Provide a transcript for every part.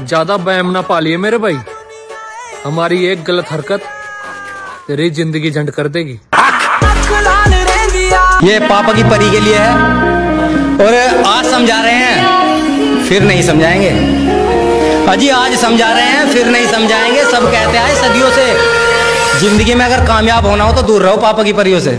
ज़्यादा बैम ना पा पालिए मेरे भाई। हमारी एक गलत हरकत तेरी ज़िंदगी झंड कर देगी। ये पापा की परी के लिए है। और आज समझा रहे हैं, फिर नहीं समझाएँगे। अजी, आज समझा रहे हैं, फिर नहीं समझाएँगे। सब कहते हैं, सदियों से ज़िंदगी में अगर कामयाब होना हो तो दूर रहो पापा की परियों से।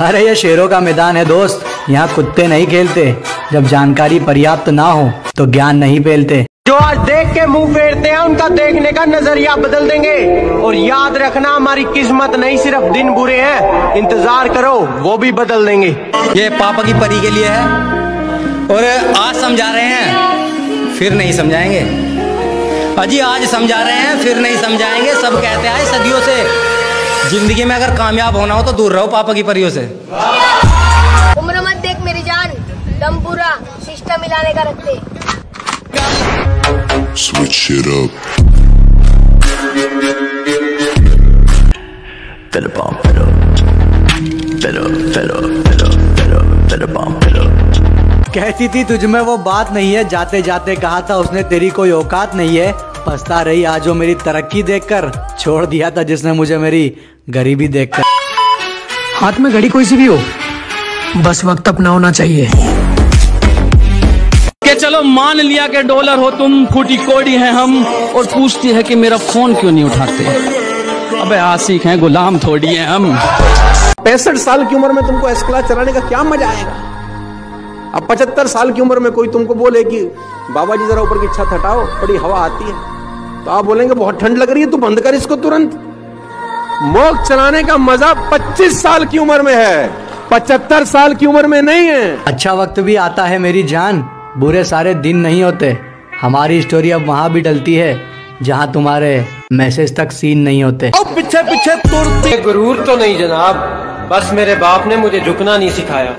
अरे ये शेरों का मैदान है दोस्त यहाँ कुत्ते नहीं खेलते। जब जानकारी पर्याप्त ना हो तो ज्ञान नहीं फैलते। जो आज देख के मुँह फेरते हैं उनका देखने का नज़रिया बदल देंगे। और याद रखना हमारी किस्मत नहीं सिर्फ़ दिन बुरे हैं इंतज़ार करो वो भी बदल देंगे। ये पापा की परी के लिए है। और आज समझा रहे हैं फिर नहीं समझाएँगे। अजी आज समझा रहे हैं फिर नहीं समझाएँगे सब कहते आए सदियों से ज़िंदगी में अगर कामयाब होना हो तो दूर रहो पापा की परियों से उम्र मत देख मेरी जान दम पूरा सिस्टम मिलाने का रखते Switch it up. Better bomb, better. Better, better, better, better, better bomb, better. कहती थी तुझ में वो बात नहीं है जाते जाते कहा था उसने तेरी कोई औकात नहीं है पछता रही आज वो मेरी तरक्की देखकर छोड़ दिया था जिसने मुझे मेरी गरीबी देखकर। हाथ में घड़ी कोई सी भी हो बस वक्त अपना होना चाहिए। के चलो मान लिया कि डॉलर हो तुम फूटी कोड़ी है हम और पूछती है कि मेरा फ़ोन क्यों नहीं उठाते? अबे आशिक हैं गुलाम थोड़ी है हम। पैंसठ साल की उम्र में तुमको एस क्लास चलाने का क्या मज़ा आएगा? अब पचहत्तर साल की उम्र में कोई तुमको बोले कि बाबा जी जरा ऊपर की छत हटाओ बड़ी हवा आती है। तो आप बोलेंगे बहुत ठंड लग रही है तू बंद कर इसको तुरंत. मोक चलाने का मज़ा 25 साल की उम्र में है। 75 साल की उम्र में नहीं है। अच्छा वक्त भी आता है मेरी जान। बुरे सारे दिन नहीं होते। हमारी स्टोरी अब वहाँ भी डलती है जहाँ तुम्हारे मैसेज तक सीन नहीं होते। पीछे पीछे तुरते गुरूर तो नहीं जनाब। बस मेरे बाप ने मुझे झुकना नहीं सिखाया।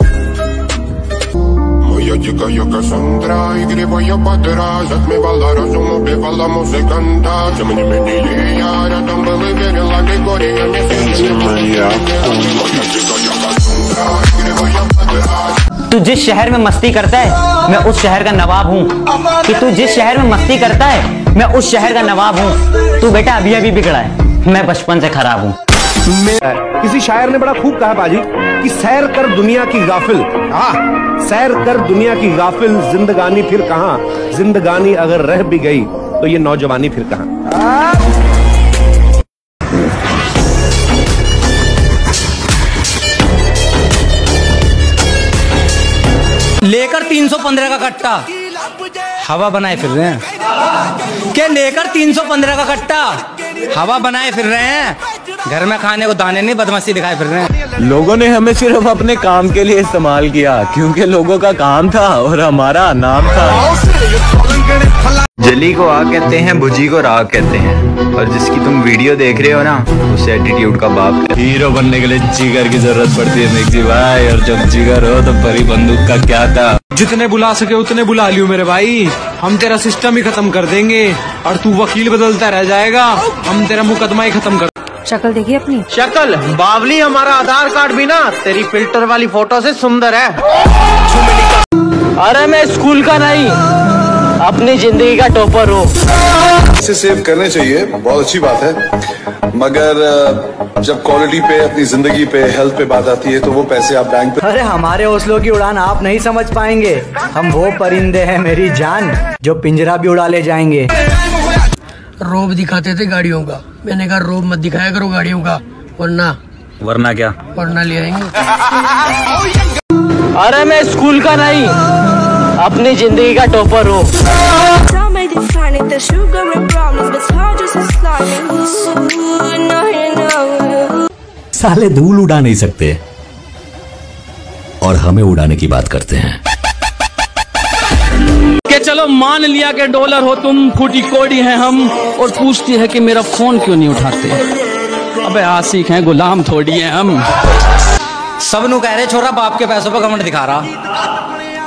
Myli jara Tam były wiele lady góry Ja nie wiem, Moja dzika jaka Sandra I gry moja patera तू जिस शहर में मस्ती करता है मैं उस शहर का नवाब हूँ। कि तू जिस शहर में मस्ती करता है मैं उस शहर का नवाब हूँ। तू बेटा अभी अभी बिगड़ा है। मैं बचपन से खराब हूँ। किसी शायर ने बड़ा खूब कहा बाजी कि सैर कर दुनिया की गाफिल। हाँ सैर कर दुनिया की गाफिल जिंदगानी फिर कहा? जिंदगानी अगर रह भी गई तो ये नौजवानी फिर कहा? लेकर 315 का कट्टा। हवा बनाए फिर रहे हैं। के लेकर 315 का कट्टा? हवा बनाए फिर रहे हैं। घर में खाने को दाने नहीं, बदमाशी दिखाए फिर रहे हैं। लोगों ने हमें सिर्फ़ अपने काम के लिए इस्तेमाल किया, क्योंकि लोगों का काम था और हमारा नाम था। जली को आग कहते हैं भुजी को राग कहते हैं। और जिसकी तुम वीडियो देख रहे हो ना उसे एटीट्यूड का बाप हैं। हीरो बनने के लिए जिगर की ज़रूरत पड़ती है मिक्सी भाई। और जब जिगर हो तो परी बंदूक का क्या था? जितने बुला सके उतने बुला लियो मेरे भाई। हम तेरा सिस्टम ही खत्म कर देंगे। और तू वकील बदलता रह जाएगा। हम तेरा मुकदमा ही खत्म कर शक्ल देखी अपनी? शक्ल? बावली हमारा आधार कार्ड भी ना तेरी फ़िल्टर वाली फ़ोटो से सुंदर है। अरे मैं स्कूल का नहीं अपनी ज़िंदगी का टॉपर हो। इसे सेव करने चाहिए बहुत अच्छी बात है। मगर जब क्वालिटी पे अपनी ज़िंदगी पे हेल्थ पे बात आती है तो वो पैसे आप बैंक पे अरे हमारे हौसलों की उड़ान आप नहीं समझ पाएँगे। हम वो परिंदे हैं मेरी जान जो पिंजरा भी उड़ा ले जाएँगे। रोब दिखाते थे गाड़ियों का। मैंने कहा रोब मत दिखाया करो गाड़ियों का वरना वरना क्या? वरना ले आएँगे। अरे मैं स्कूल का नहीं अपनी ज़िंदगी का टॉपर हूँ. साले धूल उड़ा नहीं सकते। और हमें उड़ाने की बात करते हैं। के चलो मान लिया कि डॉलर हो तुम फूटी कोड़ी है हम और पूछती है कि मेरा फ़ोन क्यों नहीं उठाते? अबे आशिक हैं गुलाम थोड़ी है हम। सब कह रहे छोरा बाप के पैसों पर घमंड दिखा रहा।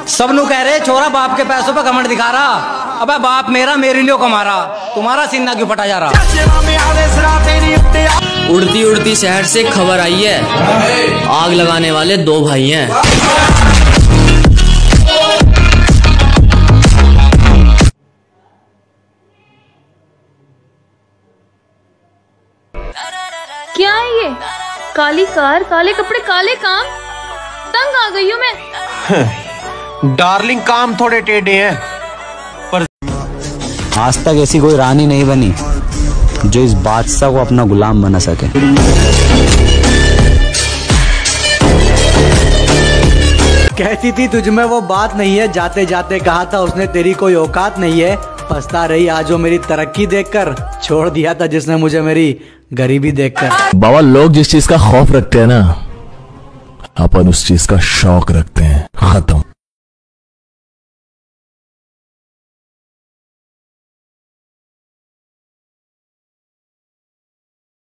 सब नु कह रहे छोरा बाप के पैसों पे घमंड दिखा रहा। अबे बाप मेरा मेरे लिए कमा रहा तुम्हारा सीना क्यों फटा जा रहा? उड़ती उड़ती शहर से खबर आई है आग लगाने वाले दो भाई हैं। क्या है ये? काली कार काले कपड़े काले काम। तंग आ गई हूँ मैं। डार्लिंग काम थोड़े टेढ़े हैं। पर आज तक ऐसी कोई रानी नहीं बनी जो इस बादशाह को अपना गुलाम बना सके। कहती थी तुझ में वो बात नहीं है जाते जाते कहा था उसने तेरी कोई औकात नहीं है। पछता रही आज वो मेरी तरक्की देखकर छोड़ दिया था जिसने मुझे मेरी गरीबी देखकर। बाबा लोग जिस चीज़ का खौफ रखते हैं ना अपन उस चीज़ का शौक रखते हैं।